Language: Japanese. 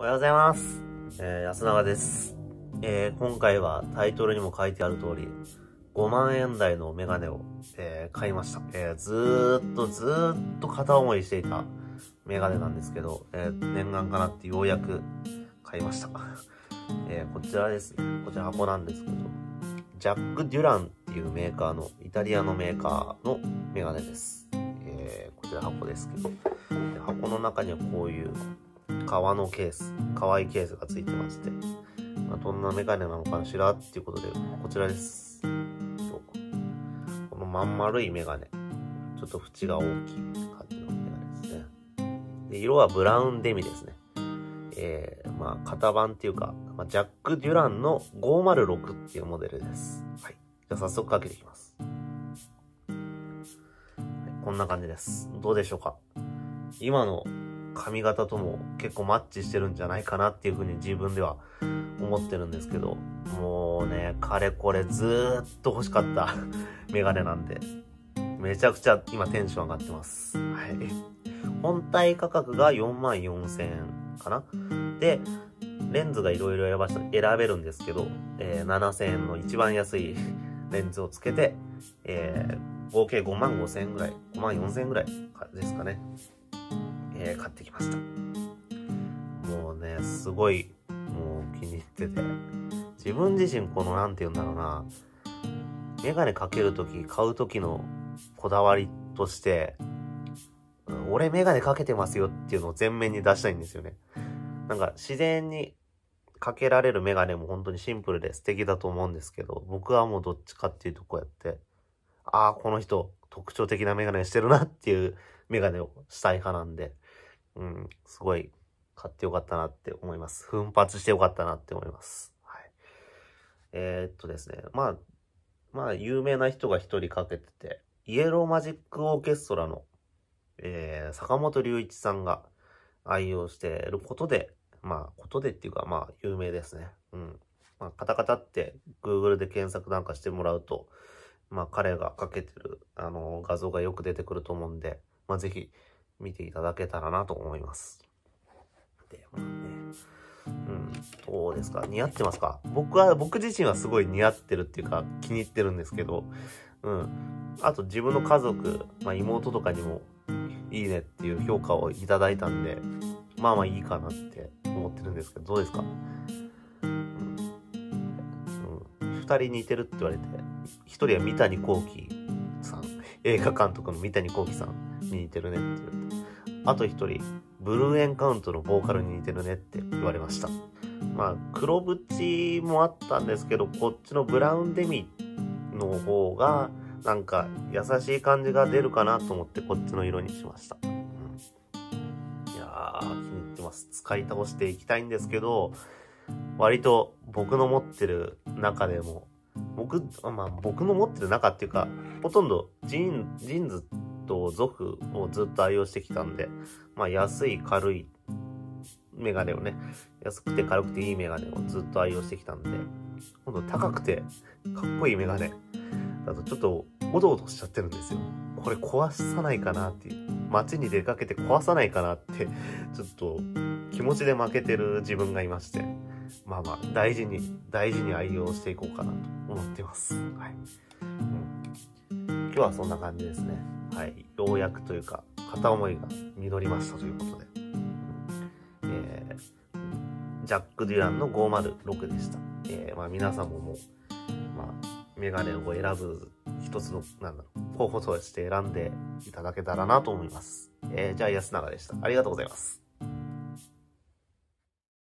おはようございます。えー、安永です。えー、今回はタイトルにも書いてある通り、5万円台のメガネを、えー買いました。えーずーっとずーっと片思いしていたメガネなんですけど、えー念願かなってようやく買いました。えーこちらですね。こちら箱なんですけど、ジャック・デュランっていうメーカーの、イタリアのメーカーのメガネです。えーこちら箱ですけど、箱の中にはこういう革のケース、可愛いケースがついてまして、まあ、どんなメガネなのかしらっていうことで、こちらです。このまん丸いメガネ。ちょっと縁が大きい感じのメガネですね。で色はブラウンデミですね。えー、まあ、型番っていうか、まあ、ジャック・デュランの506っていうモデルです。はい。じゃあ早速かけていきます。こんな感じです。どうでしょうか？今の髪型とも結構マッチしてるんじゃないかなっていうふうに自分では思ってるんですけど、もうね、かれこれずーっと欲しかった メガネなんで、めちゃくちゃ今テンション上がってます。はい。本体価格が4万4000円かなで、レンズがいろいろ選ばし選べるんですけど、えー7000円の一番安い レンズをつけて、えー合計5万5000円ぐらい、5万4000円ぐらいですかね。えー買ってきました。もうね、すごい、もう気に入ってて。自分自身この、なんて言うんだろうな、メガネかけるとき、買うときのこだわりとして、俺メガネかけてますよっていうのを前面に出したいんですよね。なんか自然にかけられるメガネも本当にシンプルで素敵だと思うんですけど、僕はもうどっちかっていうとこうやって、ああ、この人特徴的なメガネしてるなっていうメガネをしたい派なんで、うん、すごい買ってよかったなって思います。奮発してよかったなって思います。はい。えーっとですね、まあ、まあ、有名な人が一人かけてて、イエローマジックオーケストラの、えー、坂本龍一さんが愛用していることで、まあ、ことでっていうか、まあ、有名ですね。うん。まあ、カタカタって Google で検索なんかしてもらうと、まあ、彼がかけてる、あの、画像がよく出てくると思うんで、まあ、ぜひ見ていただけたらなと思います。で、まあね、うん、どうですか？似合ってますか？僕は、僕自身はすごい似合ってるっていうか気に入ってるんですけど、うん。あと自分の家族、まあ、妹とかにもいいねっていう評価をいただいたんで、まあまあいいかなって思ってるんですけど、どうですか？うん。うん。二人似てるって言われて、一人は三谷幸喜さん、映画監督の三谷幸喜さん似てるねって言われて、あと一人、ブルーエンカウントのボーカルに似てるねって言われました。まあ、黒縁もあったんですけど、こっちのブラウンデミの方が、なんか優しい感じが出るかなと思ってこっちの色にしました。うん、いやー、気に入ってます。使い倒していきたいんですけど、割と僕の持ってる中でも、僕、まあ僕の持ってる中っていうか、ほとんどジン JINS と Zoff をずっと愛用してきたんで、まあ安い軽いメガネをね、安くて軽くていいメガネをずっと愛用してきたんで、今度高くてかっこいいメガネだとちょっとおどおどしちゃってるんですよ。これ壊さないかなっていう。街に出かけて壊さないかなって、ちょっと気持ちで負けてる自分がいまして、まあまあ大事に、大事に愛用していこうかなと思ってます。はい。うん、今日はそんな感じですね。はい。ようやくというか、片思いが実りましたということで。えー、ジャック・デュランの506でした。えー、まあ皆さんももう、まあ、メガネを選ぶ一つの、なんだろう、候補として選んでいただけたらなと思います。えー、じゃあ安永でした。ありがとうございます。